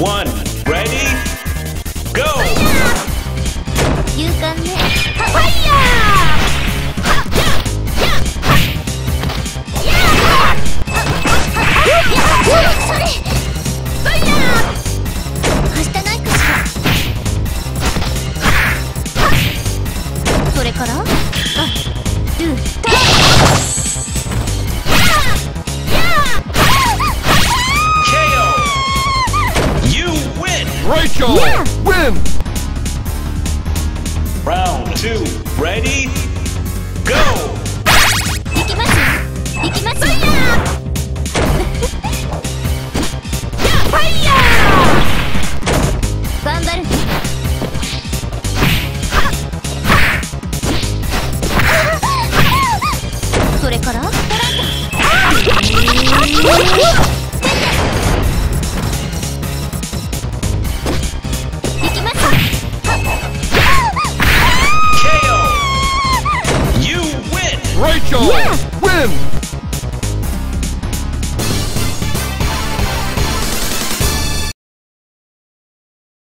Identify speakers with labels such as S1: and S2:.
S1: one, ready, go!
S2: 勇敢ね。ファイヤー!それファイヤーはしたないかしらそれからワンツーター
S3: Rachel
S2: Yeah.
S3: win.
S1: Round two, ready, go!
S2: 行きますよ行きますよファイヤー頑張るねそれから行
S3: Rachel
S2: Yeah.
S3: win.